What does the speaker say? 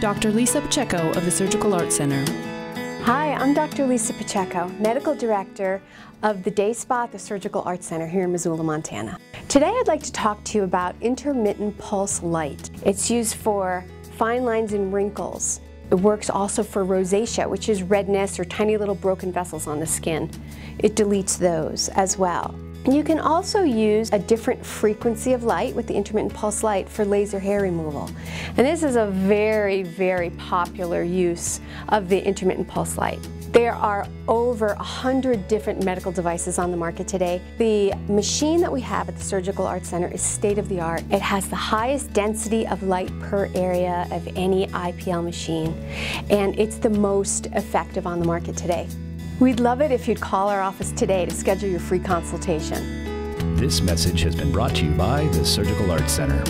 Dr. Lisa Pacheco of the Surgical Arts Center. Hi, I'm Dr. Lisa Pacheco, Medical Director of the Day Spa at the Surgical Arts Center here in Missoula, Montana. Today I'd like to talk to you about intermittent pulse light. It's used for fine lines and wrinkles. It works also for rosacea, which is redness or tiny little broken vessels on the skin. It deletes those as well. You can also use a different frequency of light with the intermittent pulse light for laser hair removal. And this is a very, very popular use of the intermittent pulse light. There are over a hundred different medical devices on the market today. The machine that we have at the Surgical Arts Center is state of the art. It has the highest density of light per area of any IPL machine, and it's the most effective on the market today. We'd love it if you'd call our office today to schedule your free consultation. This message has been brought to you by the Surgical Arts Center.